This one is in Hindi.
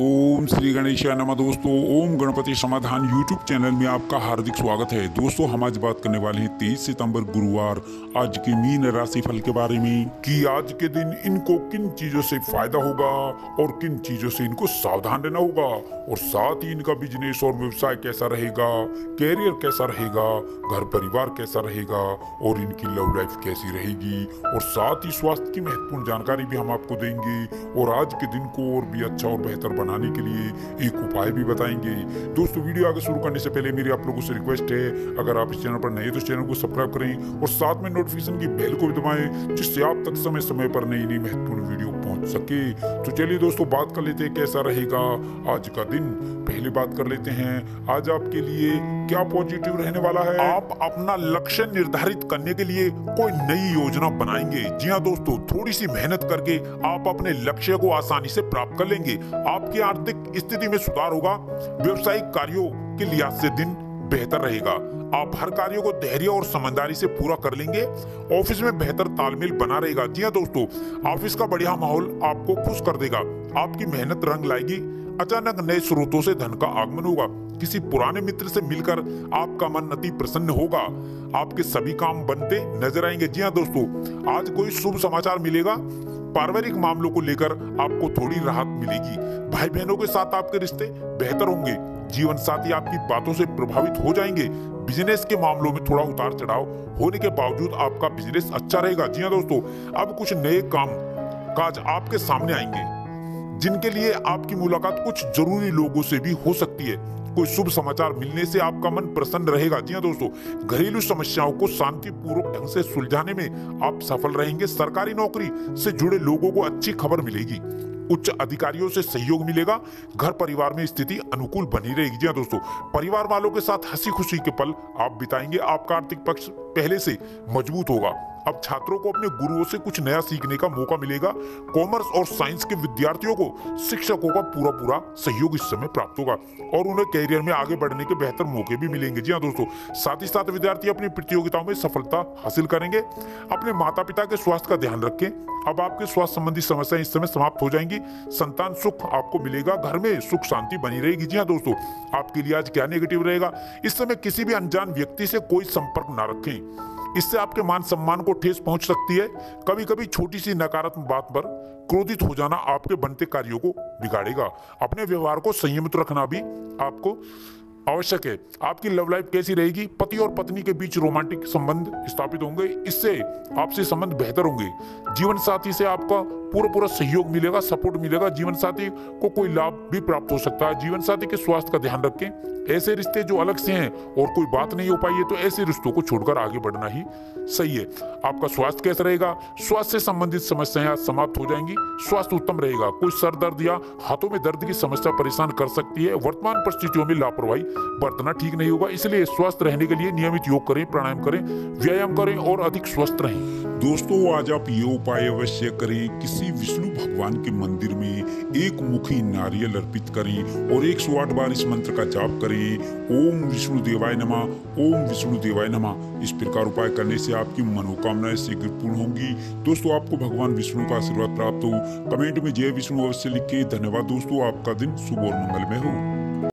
ओम श्री गणेशाय नमः। दोस्तों, ओम गणपति समाधान यूट्यूब चैनल में आपका हार्दिक स्वागत है। दोस्तों, हम आज बात करने वाले हैं तेईस सितंबर, गुरुवार। आज के मीन राशि फल के बारे में, कि आज के दिन इनको किन चीज़ों से फ़ायदा होगा और किन चीज़ों से इनको सावधान रहना होगा। और साथ ही इनका बिज़नेस और व्यवसाय कैसा रहेगा कैरियर कैसा रहेगा, घर परिवार कैसा रहेगा, और इनकी लव लाइफ कैसी रहेगी, और साथ ही स्वास्थ्य की महत्वपूर्ण जानकारी भी हम आपको देंगे। और आज के दिन को और भी अच्छा और बेहतर बनाने के लिए एक उपाय भी बताएँगे। दोस्तों, वीडियो आगे शुरू करने से पहले मेरी आप लोगों से रिक्वेस्ट है, अगर आप इस चैनल पर नए तो चैनल को सब्सक्राइब करें और साथ में नोटिफिकेशन की बेल को भी दबाएँ, जिससे आप तक समय समय पर नई नई महत्वपूर्ण वीडियो पहुँच सके। तो चलिए दोस्तों, बात कर लेते हैं कैसा रहेगा आज का दिन। पहले बात कर लेते हैं आज आपके लिए क्या पॉजिटिव रहने वाला है? आप अपना लक्ष्य निर्धारित करने के लिए कोई नई योजना बनाएँगे। जी हाँ दोस्तों थोड़ी सी मेहनत करके आप अपने लक्ष्य को आसानी से प्राप्त कर लेंगे। आपकी आर्थिक स्थिति में सुधार होगा, व्यवसायिक कार्यों के लिहाज से दिन बेहतर रहेगा। आप हर कार्यों को धैर्य और समझदारी से पूरा कर लेंगे, ऑफ़िस में बेहतर तालमेल बना रहेगा। जी हाँ दोस्तों, ऑफ़िस का बढ़िया माहौल आपको खुश कर देगा। आपकी मेहनत रंग लाएगी, अचानक नए स्रोतों से धन का आगमन होगा। किसी पुराने मित्र से मिलकर आपका मन अति प्रसन्न होगा। आपके सभी काम बनते नज़र आएँगे। जी हाँ दोस्तों, आज कोई शुभ समाचार मिलेगा? पारिवारिक मामलों को लेकर आपको थोड़ी राहत मिलेगी। भाई बहनों के साथ आपके रिश्ते बेहतर होंगे। जीवन साथी आपकी बातों से प्रभावित हो जाएँगे। बिज़नेस के मामलों में थोड़ा उतार चढ़ाव होने के बावजूद आपका बिज़नेस अच्छा रहेगा। जी हाँ दोस्तों, अब कुछ नए काम, काज आपके सामने आएँगे। जिनके लिए आपकी मुलाकात कुछ ज़रूरी लोगों से भी हो सकती है। कोई शुभ समाचार मिलने से आपका मन प्रसन्न रहेगा। जी हाँ दोस्तों, घरेलू समस्याओं को शांतिपूर्वक ढंग से सुलझाने में आप सफल रहेंगे। सरकारी नौकरी से जुड़े लोगों को अच्छी खबर मिलेगी। उच्च अधिकारियों से सहयोग मिलेगा। घर परिवार में स्थिति अनुकूल बनी रहेगी। जी हाँ दोस्तों, परिवार वालों के साथ हँसी खुशी के पल आप बिताएँगे। आपका आर्थिक पक्ष पहले से मज़बूत होगा। अब छात्रों को अपने गुरुओं से कुछ नया सीखने का मौका मिलेगा। कॉमर्स और साइंस के विद्यार्थियों को, शिक्षकों का पूरा पूरा सहयोग इस समय प्राप्त होगा और उन्हें कैरियर में आगे बढ़ने के बेहतर मौके भी मिलेंगे। जी हाँ दोस्तों, साथ ही साथ विद्यार्थी अपनी प्रतियोगिताओं में सफलता हासिल करेंगे। अपने माता पिता के स्वास्थ्य का ध्यान रखें। अब आपके स्वास्थ्य संबंधी समस्याएँ इस समय समाप्त हो जाएँगी। संतान सुख आपको मिलेगा। घर में सुख शांति बनी रहेगी। जी हाँ दोस्तों, आपके लिए आज क्या नेगेटिव रहेगा? इस समय किसी भी अनजान व्यक्ति से कोई संपर्क ना रखें। इससे आपके मान सम्मान को ठेस पहुँच सकती है। कभी कभी छोटी सी नकारात्मक बात पर क्रोधित हो जाना आपके बनते कार्यों को बिगाड़ेगा। अपने व्यवहार को संयमित रखना भी आपको आवश्यक है। आपकी लव लाइफ कैसी रहेगी? पति और पत्नी के बीच रोमांटिक संबंध स्थापित होंगे। इससे आपसे संबंध बेहतर होंगे। जीवन साथी से आपका पूरा पूरा सहयोग मिलेगा सपोर्ट मिलेगा, जीवन साथी को कोई लाभ भी प्राप्त हो सकता है। जीवन साथी के स्वास्थ्य का ध्यान रखें। ऐसे रिश्ते जो अलग से हैं और कोई बात नहीं हो पाई है तो ऐसे रिश्तों को छोड़कर आगे बढ़ना ही सही है। आपका स्वास्थ्य कैसा रहेगा? स्वास्थ्य से संबंधित समस्याएँ समाप्त हो जाएँगी। स्वास्थ्य उत्तम रहेगा। कोई सर दर्द या हाथों में दर्द की समस्या परेशान कर सकती है। वर्तमान परिस्थितियों में लापरवाही बरतना ठीक नहीं होगा। इसलिए स्वस्थ रहने के लिए नियमित योग करें, प्राणायाम करें, व्यायाम करें और अधिक स्वस्थ रहें। दोस्तों, आज आप ये उपाय अवश्य करें किसी विष्णु भगवान के मंदिर में एक मुखी नारियल अर्पित करें और एक सौ आठ बार इस मंत्र का जाप करें। ओम विष्णु देवाय नमा, ओम विष्णु देवाय नमा। इस प्रकार उपाय करने से आपकी मनोकामनाएँ शीघ्र पूर्ण होंगी। दोस्तों, आपको भगवान विष्णु का आशीर्वाद प्राप्त हो। कमेंट में जय विष्णु अवश्य लिखे। धन्यवाद दोस्तों, आपका दिन शुभ और मंगलमय हो।